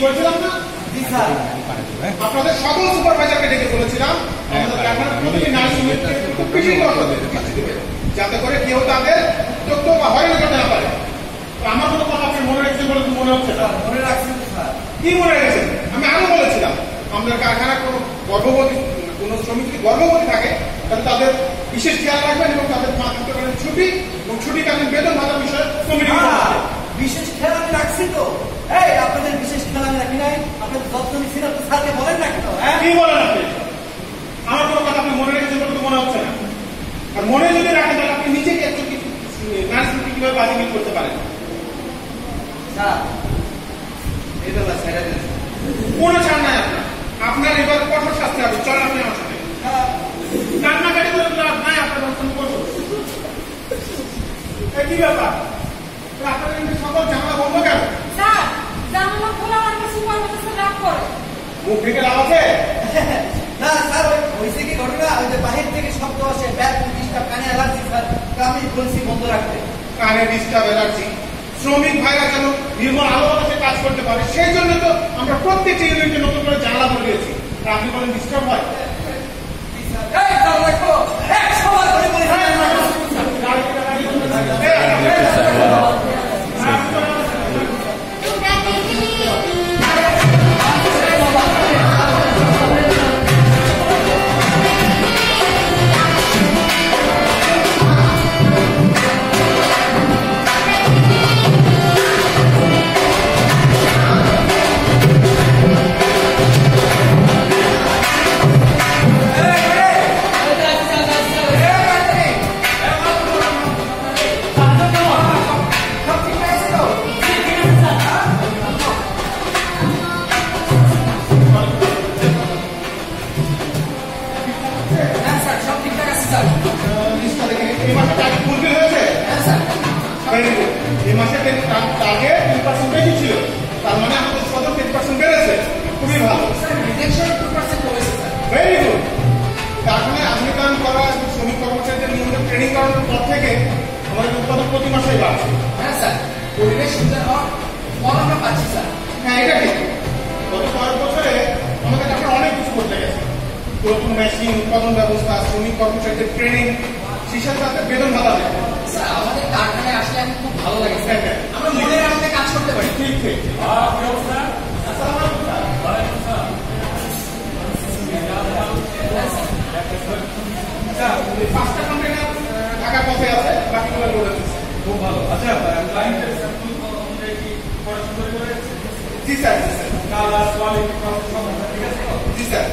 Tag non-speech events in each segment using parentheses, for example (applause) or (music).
কি করেছিলাম না? আপনাদের সকল সুপারভাইজারকে ডেকে বলেছিলাম বেশি যাতে করে কেউ তাদের তথ্য বা হয়রানি করতে না পারে। আমার কোনো কথা আপনি মনে রেখেছেন বলে তো মনে হচ্ছে না? মনে রাখছেন কি মনে রেখেছেন? আমি আরও বলেছিলাম আমাদের কারখানা কোনো গর্ভবতী কোনো শ্রমিক যদি গর্ভবতী থাকে তাহলে তাদের বিশেষ খেয়াল রাখবেন এবং তাদের মাতৃত্বকালীন ছুটি এবং ছুটিকালীন বেতন ভাতার বিষয়ে কমিটি বিশেষ আমি রাখছি তো। এই আপনাদের বিশেষ খেলা আমি রাখি নাই? আপনাদের যত্ন নিচ্ছি না তো স্যারকে বলেন না কেন হ্যাঁ? কি বলেন আপনি? আমার কোনো কথা আপনি মনে রেখেছেন বলে মনে হচ্ছে না। আর মনে যদি রাখেন তাহলে আপনি নিজেকে একটু নার্সকে কীভাবে বাজিমিল করতে পারেন? স্যার এটা না ছেড়ে দিন। কোনো ছাড় নাই আপনার। আপনার এবার কঠোর শাস্তি হবে। চলেন আপনি আমার সাথে। কান্নাকাটি করে লাভ নাই আপনার বর্তমান করব কি ব্যাপার? আপনার কিন্তু সকল ঝামেলা বন্ধ কেন? মুখ থেকে লাভ আছে? (laughs) না স্যার ওই হয়েছে কি ঘটনা? ওই যে বাহির থেকে শব্দ আসে ব্যাগ ডিস্টার্ব কানে অ্যালার্জি স্যার। আমি বলছি বন্ধ রাখতে। কানে ডিস্টার্ব অ্যালার্জি শ্রমিক ভাইরা যেন নির্মল আলো বাতাসে কাজ করতে পারে সেই জন্য তো আমরা প্রত্যেকটি ইউনিটে নতুন করে জানলা বলিয়েছি আর আপনি বলেন ডিস্টার্ব হয়? এই হ্যাঁ এটা ঠিক। গত কয়েক বছরে আমাদের কারখানা অনেক কিছু করতে গেছে। নতুন মেশিন উৎপাদন ব্যবস্থা শ্রমিক কর্মচারীদের ট্রেনিং সেই সাথে বেতন দেয় স্যার আমাদের কারখানায় আসলে আমি খুব ভালো লাগে স্যার। হ্যাঁ, হ্যাঁ। আমরা মনের আনন্দে কাজ করতে পারি। ঠিক ঠিক। পাঁচটা কন্টেনার ঢাকার পথে আছে বাকিগুলো খুব ভালো। আচ্ছা ক্লায়েন্টের স্যাম্পল অনুযায়ী কি পড়াশোনা করে জি স্যার। জি স্যার?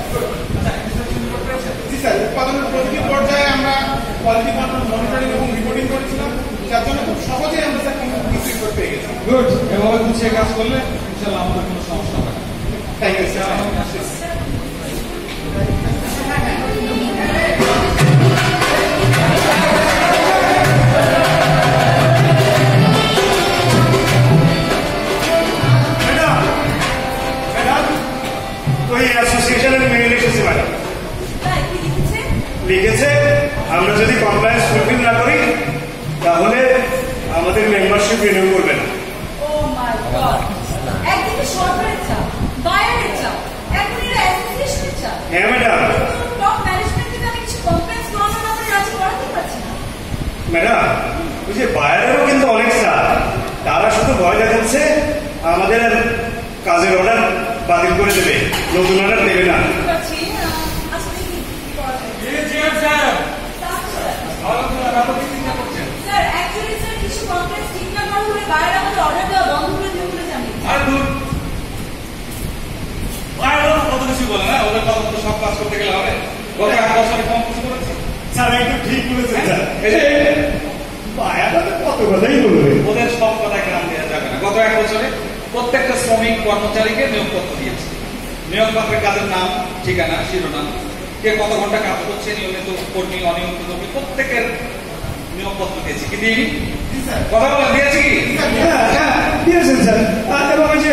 জি স্যার করতে উৎপাদনের প্রতিটি পর্যায়ে আমরা কোয়ালিটি কন্ট্রোল মনিটরিং এবং রিপোর্টিং করেছিলাম যার জন্য খুব সহজেই আমরা স্যার পেয়ে গেছি। গুড এভাবে গুছিয়ে কাজ করলে ইনশাল্লাহ আমাদের কোনো সমস্যা হবে থ্যাংক ইউ স্যার অ্যাসোসিয়েশনের মেইল এসেছে ম্যাডাম লিখেছে? আমরা যদি কমপ্লায়েন্স ফুলফিল না করি তাহলে আমাদের মেম্বারশিপ রিনিউ করবে না। চাপ চাপ চাপ। হ্যাঁ ম্যাডাম ম্যাডাম ওই যে কিন্তু অনেক স্যার তারা শুধু ভয় দেখাচ্ছে আমাদের কাজের অর্ডার বাতিল করে দেবে। নতুন অর্ডার দেবে না। সব কাজ করতে গেলে হবে কম একটু ঠিক বলেছেন হ্যাঁ। কত কথাই বলবে। ওদের সব কর্মচারীকে নিয়োগপত্র দিয়েছে। নিয়োগপত্রের কাজের নাম ঠিকানা শিরোনাম কে কত ঘণ্টা কাজ করছে নিয়মিত কর্মী অনিয়মিত কর্মী প্রত্যেকের নিয়োগপত্র দিয়েছি। কি কথা বলা দিয়েছি কি? হ্যাঁ হ্যাঁ দিয়েছেন স্যার। এবং যে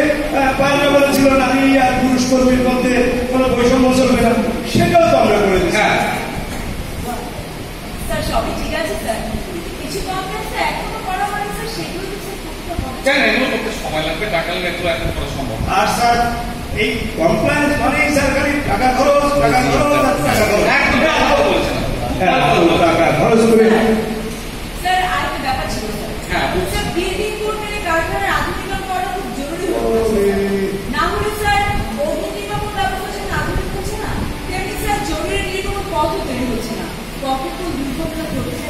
আর পুরুষ কর্মীর মধ্যে কোনো বৈষম্য চলবে না। সেটাও তো আমরা করে দিচ্ছি হ্যাঁ। স্যার সবই ঠিক আছে স্যার। কিছু এখনও করা হয়নি স্যার সেগুলো আর স্যার এই কমপ্লায়েন্স মানে স্যার খালি টাকা খরচ টাকা খরচ টাকা খরচ। হ্যাঁ, টাকা খরচ করে স্যার আরেকটা ব্যাপার ছিল স্যার হ্যাঁ, বুঝছি। স্যার বিল্ডিং কোর্টের কারখানার আধুনিকরণ করা খুব জরুরি হয়ে পড়েছে, স্যার। না হলে স্যার অগ্নি নির্বাপন ব্যবস্থা যেমন আধুনিক হচ্ছে না তেমনি স্যার জরুরি নির্গমন পথও তৈরি হচ্ছে না কখন কোন দুর্ঘটনা ঘটেছে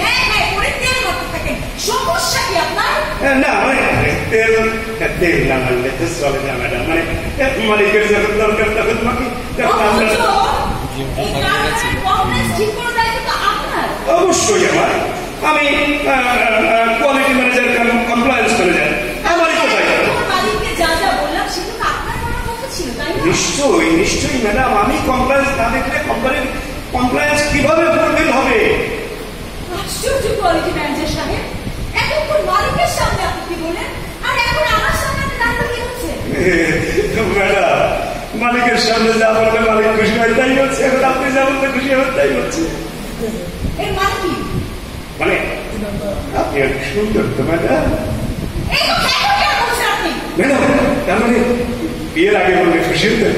হ্যাঁ হ্যাঁ মানে মানে অবশ্যই আমার আমি কোয়ালিটি ম্যানেজার কমপ্লায়েন্স যাই আমারই তো দায়িত্ব এখন মালিককে যা যা বললাম সেটা তো আপনার করার কথা ছিল তাই না নিশ্চয়ই নিশ্চয়ই ম্যাডাম আমি কমপ্লায়েন্স না দেখলে কোম্পানির কমপ্লায়েন্স কীভাবে আশ্চর্য কোয়ালিটি ম্যানেজার সাহেব এতক্ষণ মালিকের সামনে আপনি কি বলেন আর এখন আমার সামনে আপনি দাঁড়িয়ে কি হচ্ছে ম্যাডাম মালিকের সামনে যা বলবে মালিক খুশি হয় তাই হচ্ছে এখন আপনি যা বলতে খুশি হবেন তাই হচ্ছে এর মানে কি? মানে আপনি অনেক সুন্দর তো ম্যাডাম। ম্যাডাম তার মানে বিয়ের আগে বললে খুশি হতেন?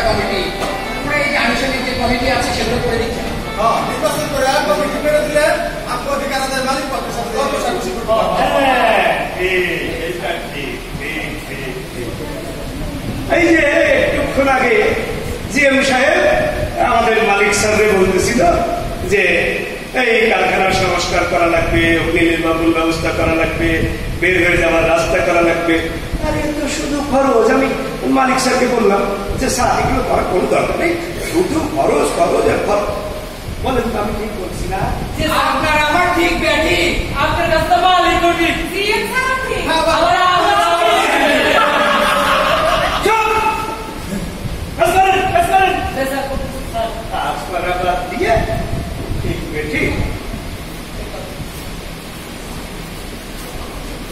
পরিচ্ছন্নতা কমিটি তারপরে এই যে আনুষ্ঠানিক যে কমিটি আছে সেগুলো করে দিচ্ছে। হ্যাঁ, নির্বাচন করে কমিটি করে দিলে আপনি অধিকার মালিক পক্ষের সাথে হ্যাঁ, ঠিক। এই যে একটুক্ষণ আগে জিএম সাহেব আমাদের মালিক স্যাররে বলতেছিল যে এই কারখানার সংস্কার করা লাগবে অগ্নি নির্বাপন ব্যবস্থা করা লাগবে বের হয়ে যাওয়ার রাস্তা করা লাগবে। আরে তো শুধু খরচ আমি মালিক স্যারকে বললাম যে স্যার এগুলো করার কোনো দরকার নেই শুধু খরচ খরচ আর খরচ বলেন তো আমি ঠিক বলছি না যে আপনার আমার ঠিক ব্যাটি আপনার কাছে মালিক কোটি সিএম সাহেব ঠিক আবার আমরা চুপ! কাজ করেন, কাজ করেন। স্যার করতেছি, স্যার কাজ করা বাদ দিয়ে ঠিক ঠিক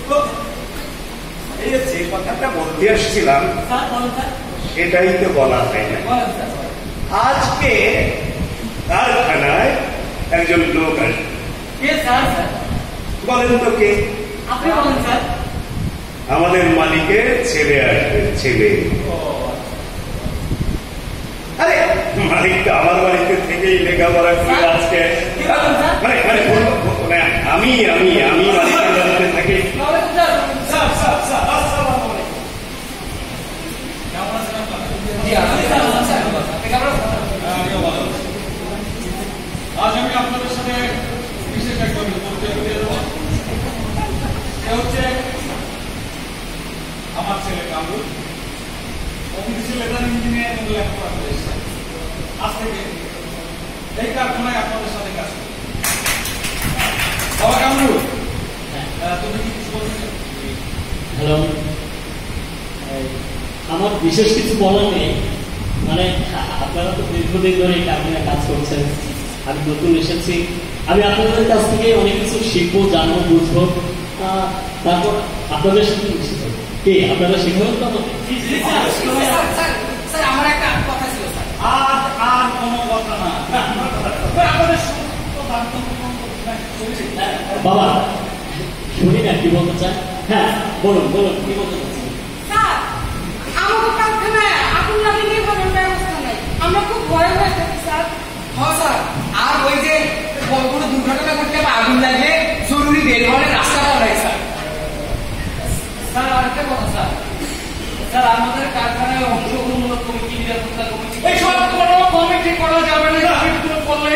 তো, এই যে কথাটা বলতে আসছিলাম সেটাই তো বলা হয় না। আজকে কারখানায় একজন লোক আসবে। বলেন তো কে? আপনি বলেন স্যার। আমাদের মালিকের ছেলে আসবে ছেলে। আরে মালিকটা আমার বাড়িতে থেকেই লেখাপড়া করে আজকে। মানে মানে আমি আমি আমি মালিকের বাড়িতে থাকি। আজ আমি আপনাদের সাথে বিশেষ দেবো সে হচ্ছে আমার ছেলে কামরুল অফিসে লেদার ইঞ্জিনিয়ার এবং লেখাপড়া করে আজ থেকে এই কারখানায় আপনাদের সাথে কাজ করবে বাবা কামরুল তুমি কি কিছু বলতে হ্যালো আমার বিশেষ কিছু বলার নেই। মানে আপনারা তো দীর্ঘদিন ধরে এই কারখানায় কাজ করছেন। আমি নতুন এসেছি। আমি আপনাদের কাছ থেকে অনেক কিছু শিখব জানব বুঝব। তারপর আপনাদের সাথে যাব। আপনারা শিখবেন তো আমাকে? স্যার। স্যার স্যার আমার একটা কথা ছিল আর আর কোনো কথা না। আপনাদের সমস্ত বাধ্যবাধকতা বাবা শুনি না কি বলতে চান? হ্যাঁ বলুন বলুন কি বলতে চাচ্ছেন স্যার আমাদের কারখানায় আগুন লাগিয়ে নিয়ে কোনো ব্যবস্থা নেই আমরা খুব ভয় হয়ে থাকি স্যার? হ্যাঁ স্যার। আর ওই যে কোনো দুর্ঘটনা ঘটলে বা আগুন লাগলে জরুরি বের হওয়ার রাস্তাটাও নাই স্যার। স্যার আরেকটা কথা স্যার। স্যার আমাদের কারখানায় অংশগ্রহণমূলক কমিটি নিরাপত্তা কমিটি এই সব কোনো কমিটি করা যাবে না করলে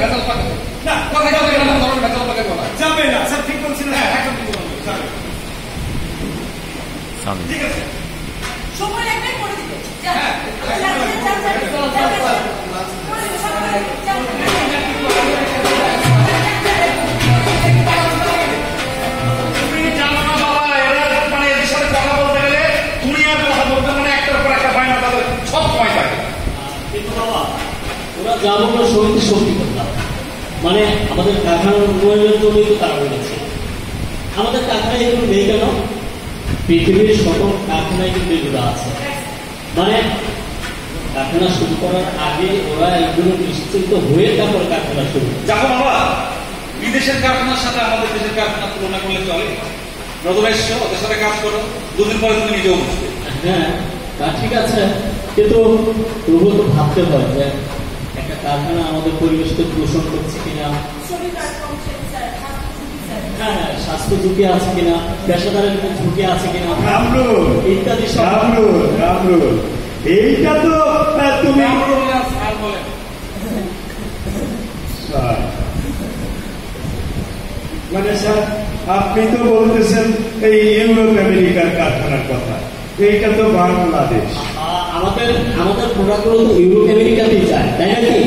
ভেজাল পাবে না। কথা যাবে না। ধরুন ভেজাল পাবে বলা। যাবে না স্যার ঠিক বলছেন হ্যাঁ একদম ঠিক আছে। সময় একটাই করে দিতে। হ্যাঁ। কারখানা শুরু করার আগে ওরা এগুলো নিশ্চিন্ত হয়ে তারপর কারখানা শুরু। দেখো বাবা বিদেশের কারখানার সাথে আমাদের দেশের কারখানা তুলনা করলে চলে। এসছো ওদের সাথে কাজ করো। দুদিন পরে তুমি নিজেও বুঝবে হ্যাঁ তা ঠিক আছে। কিন্তু তবুও তো ভাবতে হয় যে একটা কারখানা আমাদের পরিবেশকে দূষণ করছে কিনা। স্বাস্থ্য ঝুঁকি হ্যাঁ হ্যাঁ, স্বাস্থ্য ঝুঁকি আছে কিনা পেশাদারের ঝুঁকি আছে কিনা। ইত্যাদি সব এইটা তো তুমি স্যার বলেন স্যার, মানে স্যার আপনি তো বলতেছেন এই ইউরোপ আমেরিকার কারখানার কথা। এইটা তো বাংলাদেশ। আমাদের আমাদের প্রোডাক্টগুলো তো ইউরোপ আমেরিকাতেই যায় তাই নাকি?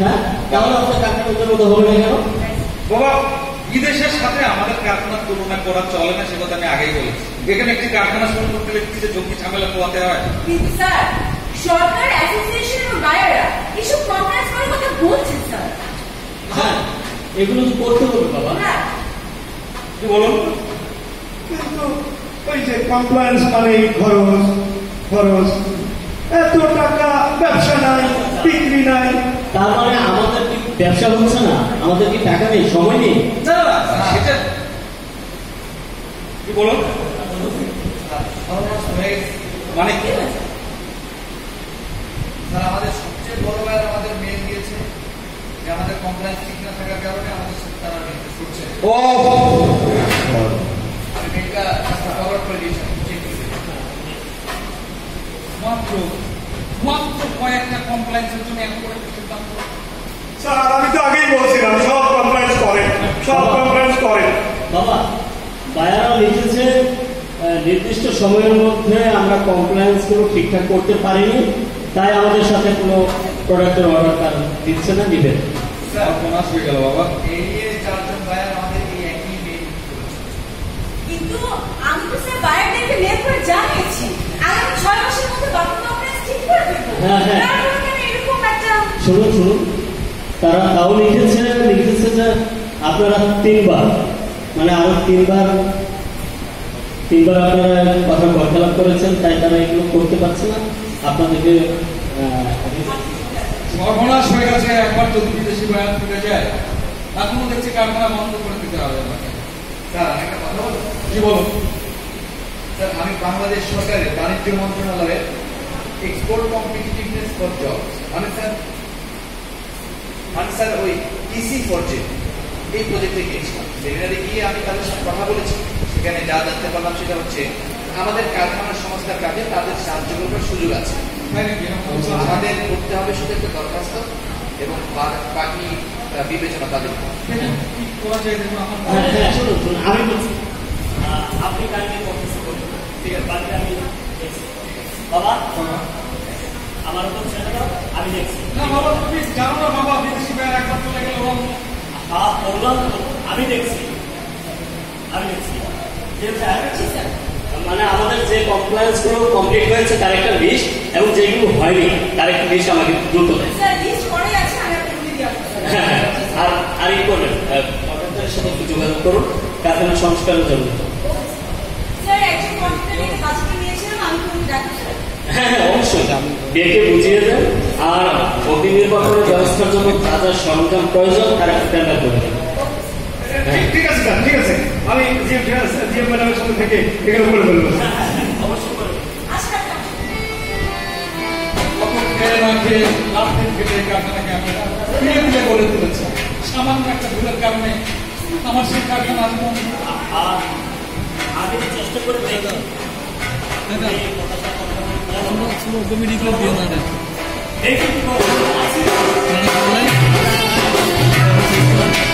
হ্যাঁ? তাহলে আপনার কারখানা ওদের মতো হবে না কেন বাবা বিদেশের সাথে আমাদের কারখানার তুলনা করা চলে না সে কথা আমি আগেই বলেছি। এখানে একটি কারখানা শুরু করতে গেলে কিছু ঝুঁকি ঝামেলা পোয়াতে হয়। কিন্তু স্যার সরকার অ্যাসোসিয়েশন ও বায়াররা এসব কনফারেন্স করার কথা বলছে স্যার। হ্যাঁ এগুলো তো করতে হবে বাবা। হ্যাঁ। কি বলুন। কিন্তু ওই যে কমপ্লায়েন্স মানে খরচ খরচ এত টাকা ব্যবসা নাই বিক্রি নাই। তার মানে আমাদের কি ব্যবসা হচ্ছে না? আমাদের কি টাকা নেই সময় নেই? না, সেটা কি বলুন? মানে কি স্যার, আমাদের সবচেয়ে বড় ভাই আমাদের মেয়ে দিয়েছে যে আমাদের কমপ্লেন্স ঠিক না থাকার কারণে আমাদের তারা ও আমি মেলটা ফরওয়ার্ড করে দিয়েছি চেক করে মাত্র মাত্র কয়েকটা কমপ্লেন্সের জন্য এত করে সিদ্ধান্ত স্যার আমি তো আগেই বলছিলাম সব কমপ্লেন্স করেন সব কমপ্লেন্স করেন বাবা বায়ারা লিখেছে আহ, নির্দিষ্ট সময়ের মধ্যে আমরা কমপ্লায়েন্সগুলো ঠিকঠাক করতে পারিনি তাই আমাদের সাথে কোনো প্রোডাক্টের অর্ডার তার দিচ্ছে না দিবে হয়ে গেল বাবা। এই নিয়ে চারজন ভাইয়ার আমাদের এই একই মেল করেছে কিন্তু আমি তো স্যার বায়ারদেরকে মেল করে জানিয়েছি। আগামী ছয় মাসের মধ্যে বাকি কনফারেন্স ঠিক করে দেবো। হ্যাঁ, হ্যাঁ। এরকম একটা শুনুন শুনুন। তারা তাও লিখেছে লিখেছে যে আপনারা তিনবার মানে আরও তিনবার তিনবার আপনারা কথা বরখেলাপ করেছেন তাই তারা এগুলো করতে পারছে না। আপনাদেরকে সর্বনাশ হয়ে গেছে একবার যদি বিদেশি বয়ান ফিরে যায় এখনও দেখছি কারখানা বন্ধ করে দিতে হবে আমাকে। স্যার আমি একটা কথা বলব কি বলুন। স্যার আমি বাংলাদেশ সরকারের বাণিজ্য মন্ত্রণালয়ের এক্সপোর্ট কম্পিটিটিভনেস ফর জব আমি স্যার আমি স্যার ওই ইসি প্রজেক্ট এই প্রজেক্টে গিয়েছিলাম। সেমিনারে গিয়ে আমি তাদের সাথে কথা বলেছি। সেখানে যা জানতে পারলাম সেটা হচ্ছে আমাদের কারখানার সংস্থার কাজে তাদের সাহায্য করবার সুযোগ আছে? আমাদের করতে হবে শুধু একটা দরখাস্ত এবং বাকি বিবেচনা তাদের হ্যাঁ আমি বলছি আপনি কালকে ঠিক আছে? বাকি আমি দেখছি। বাবা? আমার উপর ছেড়ে দাও আমি দেখছি। না বাবা তুমি জানো না বাবা বিদেশি বয়ান একবার চলে গেলে আমি দেখছি আমি দেখছি মানে আমাদের যে কমপ্লায়েন্সগুলো কমপ্লিট হয়েছে তার একটা লিস্ট এবং যেগুলো হয়নি তার একটা লিস্ট আমাকে দ্রুত আর আর ই করবেন সাথে একটু যোগাযোগ করুন কারখানা সংস্কারের জন্য হ্যাঁ হ্যাঁ অবশ্যই বুঝিয়ে দেন আর নির্বাচনের ব্যবস্থার জন্য যা যা সরঞ্জাম প্রয়োজন তারা টেন্ডার করে ঠিক আছে স্যার ঠিক আমি জিএম জিএম ম্যাডামের থেকে বলে ফেলব আচ্ছা সামান্য একটা ভুলের কারণে আমার সেই কারখানা আমি চেষ্টা করে দেখি দেখি কি করব। জিএম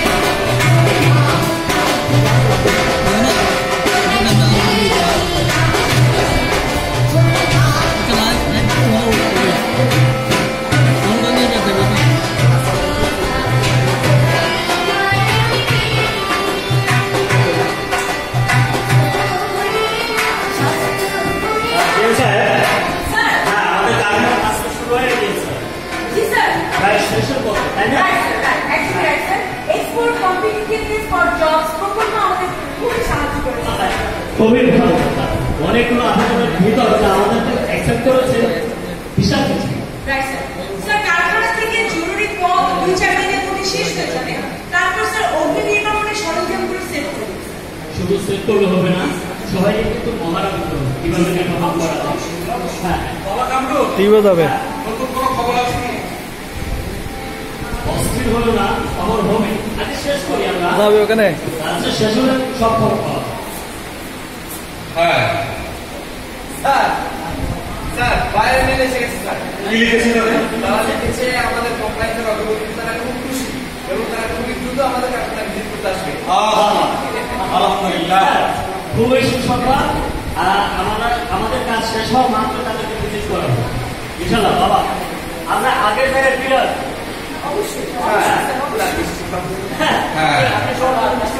করি আমরা যাবে ওখানে? যাবে। হ্যাঁ। স্যার স্যার বাইরে মেলে এসে গেছে স্যার কি লিখেছে তারা লিখেছে আমাদের কমপ্লাইন্সের অগ্রগতি তারা খুব খুশি এবং তারা খুবই দ্রুত আমাদের কারখানা ভিজিট করতে আসবে আলহামদুলিল্লাহ। খুবই সুসংবাদ। আর আমাদের আমাদের কাজ শেষ হওয়া মাত্র তাদেরকে ভিজিট করা হবে। ইনশাল্লাহ বাবা আমরা আগের বাইরে অবশ্যই। হ্যাঁ। হ্যাঁ।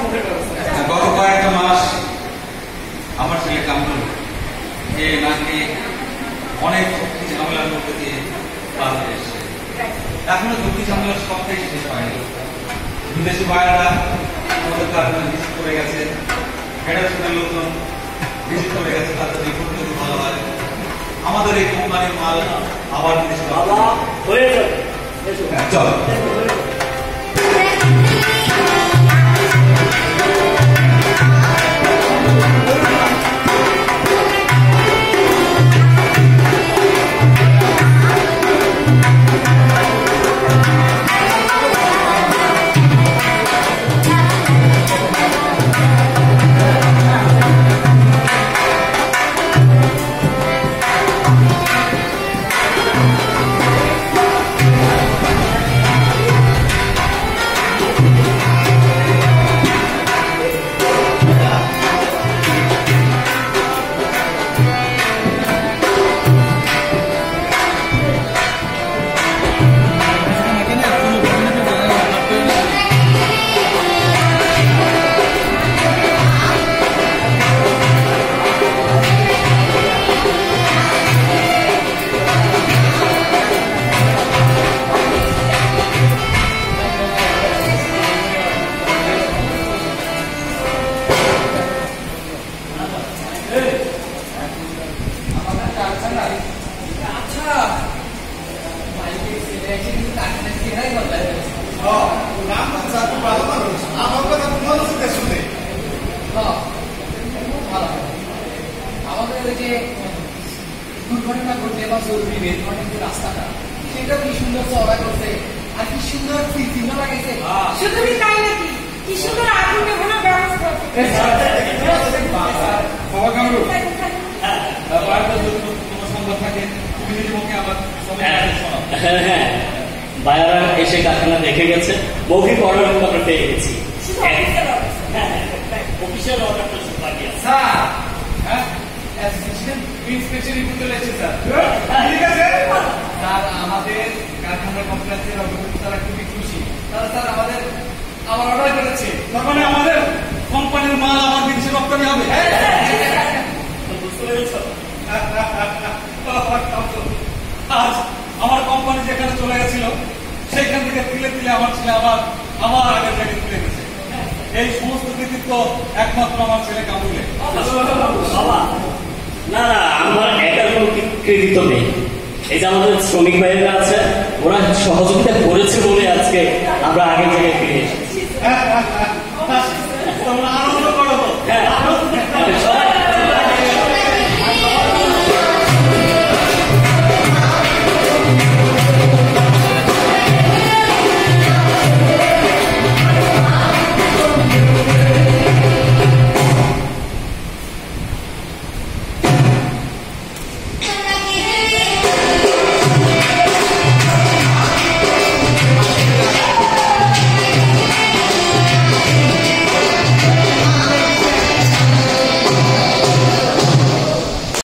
মুখে ব্যবস্থা। গত কয়েকটা মাস আমার ছেলে কামরুল এ নাকি অনেক ঝামেলার মধ্যে দিয়ে পার হয়ে এসছে এখনও ঝুঁকি ঝামেলার সবটাই শেষ হয়নি। বিদেশি বাইরেরা আমাদের কারখানা করে গেছে। ফেডারেশনের লোকজন করে গেছে তাদের রিপোর্ট যদি ভালো হয় আমাদের এই কোম্পানির মাল আবার এসো হ্যাঁ, চলো। বায়ারা এসে কারখানা দেখে গেছে মৌখিক অর্ডার আমরা পেয়ে গেছি শুধু অফিসের অফিস। হ্যাঁ অফিসিয়াল অর্ডারটা শুধু বাকি আছে স্যার হ্যাঁ অ্যাসিস্ট্যান্ট ইন্সপেক্টর রিপোর্ট চলে এসেছে স্যার ঠিক আছে স্যার আমাদের কারখানার কমপ্লেক্সের অগ্রগতি তারা খুবই খুশি তারা স্যার আমাদের আবার অর্ডার করেছে তার মানে আমাদের কোম্পানির মাল আবার বিদেশে রপ্তানি হবে তো বুঝতে পেরেছ আজ আমার কোম্পানি যেখানে চলে গেছিল সেখান থেকে তিলে তিলে আমার ছেলে আবার আবার আগের জায়গায় তুলে গেছে এই সমস্ত কৃতিত্ব একমাত্র আমার ছেলে কামুলে না না আমার একার কোনো কৃতিত্ব নেই। এই যে আমাদের শ্রমিক ভাইয়েরা আছে ওরা সহযোগিতা করেছে বলে আজকে আমরা আগের জায়গায় ফিরে এসেছি। জি, স্যার।